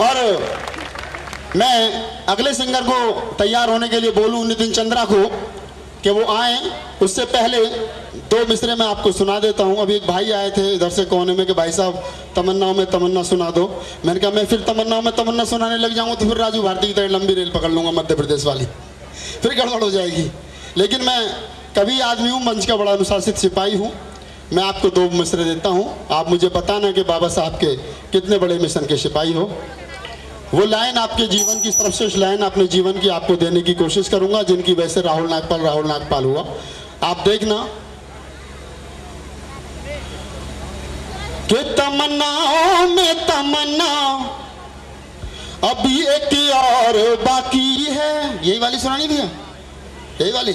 और मैं अगले सिंगर को तैयार होने के लिए बोलूँ नितिन चंद्रा को कि वो आए। उससे पहले दो मिसरे मैं आपको सुना देता हूँ। अभी एक भाई आए थे इधर से कोने में कि भाई साहब तमन्नाओं में, तमन्ना सुना दो। मैंने कहा, मैं फिर तमन्नाओं में तमन्ना सुनाने लग जाऊँगा तो फिर राजू भारती की तरह लंबी रेल पकड़ लूँगा मध्य प्रदेश वाली। फिर गड़बड़ हो जाएगी। लेकिन मैं कभी आदमी हूँ, मंच का बड़ा अनुशासित सिपाही हूँ। मैं आपको दो मिसरे देता हूँ। आप मुझे बताना कि बाबा साहब के कितने बड़े मिशन के सिपाही हो। वो लाइन आपके जीवन की सर्वश्रेष्ठ लाइन अपने जीवन की आपको देने की कोशिश करूँगा, जिनकी वजह से राहुल नागपाल राहुल नागपाल हुआ। आप देखना। कि तमन्नाओं में तमन्ना, अभी एक और बाकी है। यही वाली सुनानी भैया? यही वाली?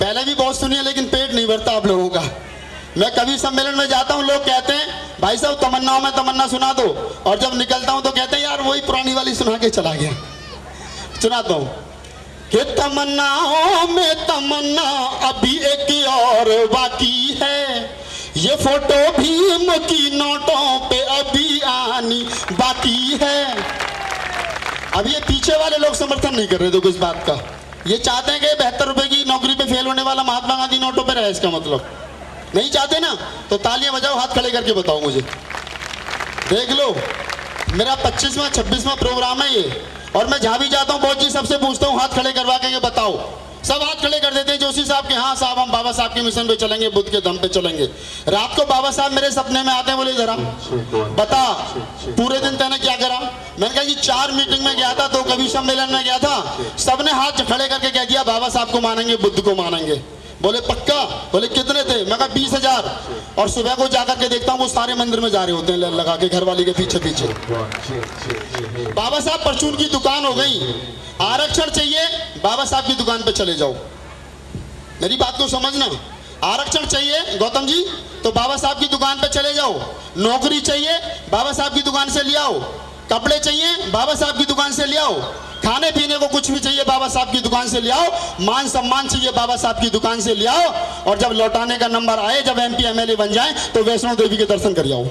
पहले भी बहुत सुनी है, लेकिन पेट नहीं भरता आप लोगों का। मैं कभी सम्मेलन में जाता हूँ, लोग कहते हैं, भाई साहब, तमन्नाओं में तमन्ना सुना दो। और जब निकलता हूँ तो कहते हैं, यार, वही पुरानी वाली सुना के चला गया। सुनाता हूँ कि तमन्नाओं में तमन्ना अभी एक और बाकी है। ये फ़ोटो भीम की नोटों पे अभी आनी बाकी है। अब ये पीछे वाले लोग समर्थन नहीं कर रहे थे इस बात का। ये चाहते हैं कि बहत्तर रुपए की नौकरी पे फेल होने वाला महात्मा गांधी नोटों पे रहे, इसका मतलब। नहीं चाहते ना तो तालियाँ बजाओ, हाथ खड़े करके बताओ मुझे। देख लो, मेरा पच्चीसवा, छब्बीसवा प्रोग्राम है ये, और मैं जहाँ भी जाता हूँ बहुत चीज़ सबसे पूछता हूँ, हाथ खड़े करवा के बताओ। सब हाथ खड़े कर देते हैं, जोशी साहब के हाँ साहब, हम बाबा साहब के मिशन पे चलेंगे, बुद्ध के दम पे चलेंगे। रात को बाबा साहब मेरे सपने में आते हैं, बोले, जरा, बता, पूरे दिन तैने क्या करा? मैंने कहा, जी, चार मीटिंग में गया था तो कवि सम्मेलन में गया था। सबने हाथ खड़े करके कह दिया, बाबा साहब को मानेंगे, बुद्ध को मानेंगे। बोले, पक्का? बोले, कितने मैं कहा बीस हज़ार। और सुबह को जाकर के देखता हूँ वो सारे मंदिर में जा रहे होते हैं लगा के घर वाली के पीछे पीछे। बाबा साहब परचून की दुकान हो गई। आरक्षण चाहिए, बाबा साहब की दुकान पे चले जाओ। मेरी बात को समझना आरक्षण चाहिए, गौतम जी तो बाबा साहब की दुकान पे चले जाओ। नौकरी चाहिए, बाबा साहब की दुकान से ले आओ। कपड़े चाहिए, बाबा साहब की दुकान से ले आओ। खाने पीने को कुछ भी चाहिए, बाबा साहब की दुकान से ले आओ। मान सम्मान चाहिए, बाबा साहब की दुकान से ले आओ। और जब लौटाने का नंबर आए, जब एमपी एमएलए बन जाए तो वैष्णो देवी के दर्शन कर जाओ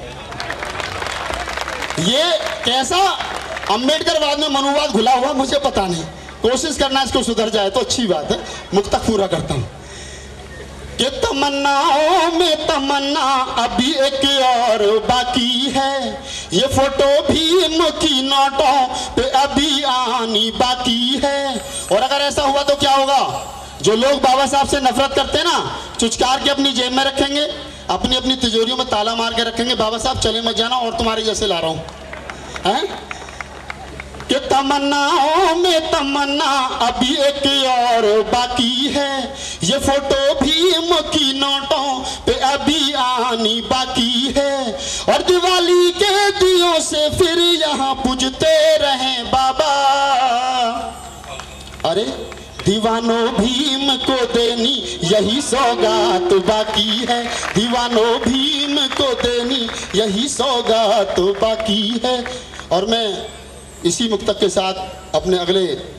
ये कैसा अंबेडकर बाद में मनुवाद घुला हुआ, मुझे पता नहीं। कोशिश करना इसको सुधर जाए तो अच्छी बात है। मुक्तक पूरा करता हूँ। कि तमन्नाओं में तमन्ना अभी एक और बाकी है। ये फ़ोटो भीम की नोटों पे अभी आनी बाकी है। और अगर ऐसा हुआ तो क्या होगा? जो लोग बाबा साहब से नफरत करते हैं ना, चुचकार के अपनी जेब में रखेंगे, अपनी अपनी तिजोरियों में ताला मार के रखेंगे, बाबा साहब, चले मत जाना, और तुम्हारे जैसे ला रहा हूँ। हैं? कि तमन्नाओं में तमन्ना अभी एक और बाकी है। ये फ़ोटो भीम की नोटों पे अभी आनी बाकी है। और दिवाली के से फिर यहाँ पूजते रहे बाबा। अरे, दीवानो भीम को देनी यही सौगात बाकी है। दीवानो भीम को देनी यही सौगात बाकी है। और मैं इसी मुक्तक के साथ अपने अगले